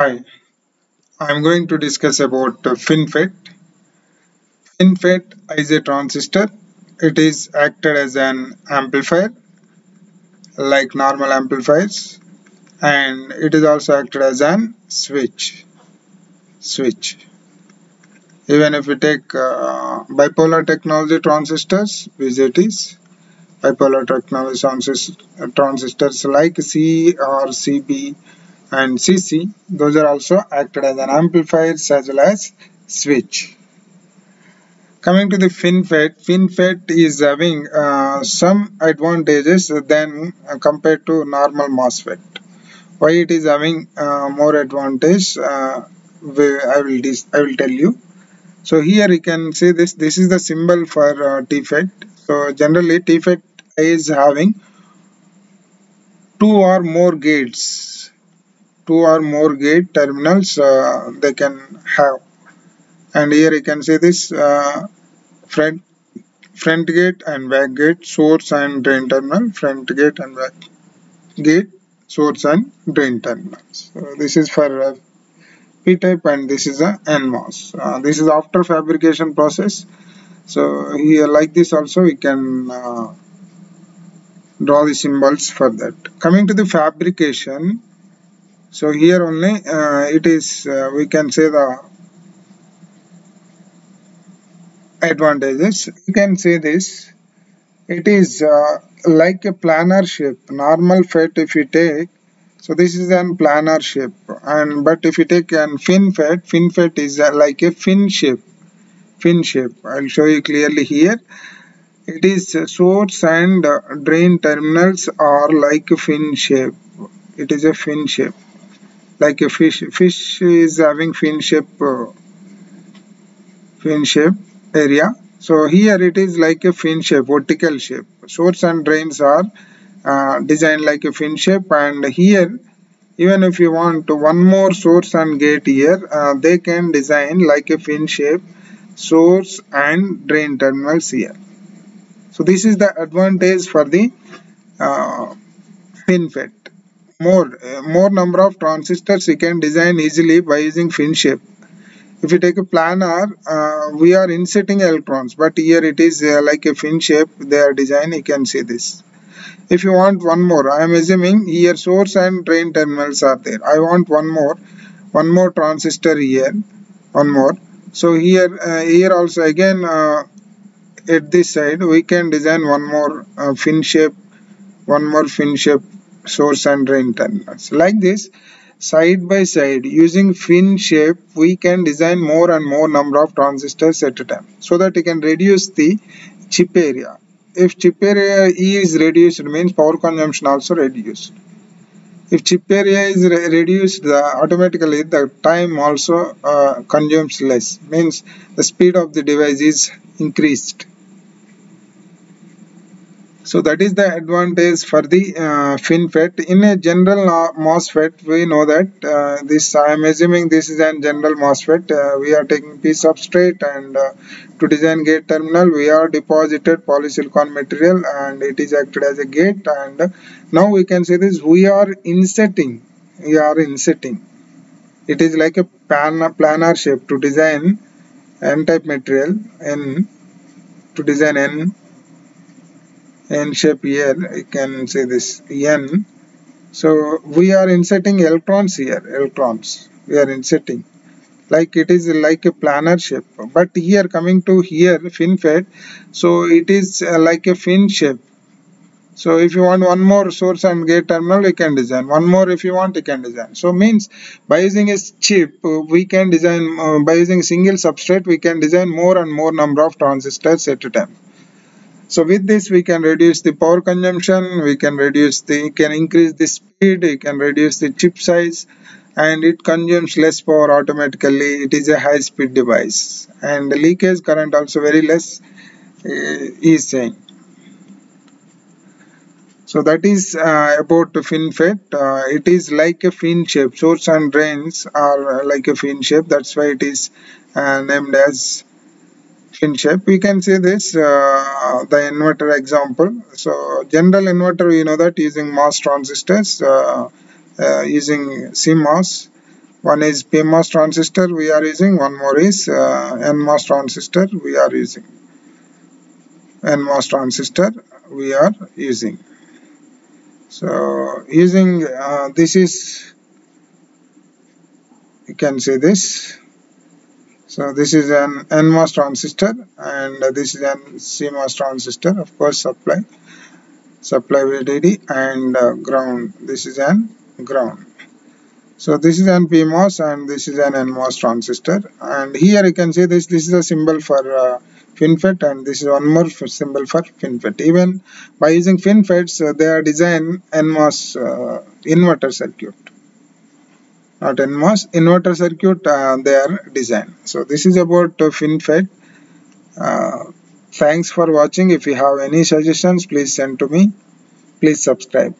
Hi, I'm going to discuss about FinFET. FinFET is a transistor. It is acted as an amplifier like normal amplifiers and it is also acted as an switch. Switch. Even if we take uh, bipolar technology transistors, BJTs, bipolar technology transistors like C or CB and CC those are also acted as an amplifiers as well as switch. Coming to the FinFET, FinFET is having uh, some advantages than uh, compared to normal MOSFET. Why it is having uh, more advantage? Uh, I will I will tell you. So here you can see this. This is the symbol for uh, TFET. So generally TFET is having two or more gates two or more gate terminals uh, they can have. And here you can see this uh, front front gate and back gate source and drain terminal front gate and back gate source and drain terminals. So this is for uh, p-type and this is a nmos. Uh, this is after fabrication process. So here like this also we can uh, draw the symbols for that. Coming to the fabrication so here only uh, it is uh, we can say the advantages. You can say this it is uh, like a planar shape normal FET if you take. So this is an planar shape and but if you take an FinFET fin fat is uh, like a fin shape fin shape. I'll show you clearly here. It is source and uh, drain terminals are like fin shape. It is a fin shape like a fish fish is having fin shape uh, fin shape area. So here it is like a fin shape vertical shape. Source and drains are uh, designed like a fin shape. And here even if you want one more source and gate here uh, they can design like a fin shape source and drain terminals here. So this is the advantage for the uh, FinFET more uh, more number of transistors we can design easily by using fin shape. If you take a planar uh, we are inserting electrons but here it is uh, like a fin shape they are designed you can see this. If you want one more I am assuming here source and drain terminals are there. I want one more one more transistor here one more. So here uh, here also again uh, at this side we can design one more uh, fin shape one more fin shape source and drain terminals. Like this, side by side, using fin shape, we can design more and more number of transistors at a time so that you can reduce the chip area. If chip area is reduced, means power consumption also reduced. If chip area is re reduced, the automatically the time also uh, consumes less, means the speed of the device is increased. So that is the advantage for the uh, FinFET. In a general MOSFET, we know that uh, this, I am assuming this is a general MOSFET. Uh, we are taking P substrate and uh, to design gate terminal, we are deposited polysilicon material and it is acted as a gate. And now we can say this, we are inserting, we are inserting. It is like a planar shape to design N-type material, N, to design N n shape here you can say this n. So we are inserting electrons here electrons we are inserting. Like it is like a planar shape but here coming to here FinFET so it is uh, like a fin shape. So if you want one more source and gate terminal you can design. One more if you want you can design. So means by using a chip we can design uh, by using single substrate we can design more and more number of transistors at a time so with this we can reduce the power consumption, we can reduce the, can increase the speed, we can reduce the chip size and it consumes less power automatically. It is a high speed device and the leakage current also very less uh, is saying. So that is uh, about FinFET. Uh, it is like a fin shape. Source and drains are like a fin shape. That's why it is uh, named as fin shape we can see this uh, the inverter example. So general inverter we know that using MOS transistors uh, uh, using CMOS one is PMOS transistor we are using. One more is uh, NMOS transistor we are using. NMOS transistor we are using. So using uh, this is you can see this so this is an NMOS transistor and this is an CMOS transistor of course supply supply VDD and uh, ground. This is an ground. So this is an PMOS and this is an NMOS transistor and here you can see this this is a symbol for uh, FinFET and this is one more symbol for FinFET. Even by using FinFETs uh, they are designed NMOS uh, inverter circuit not NMOS inverter circuit uh, they are designed. So this is about uh, FinFET. Uh, thanks for watching. If you have any suggestions please send to me. Please subscribe.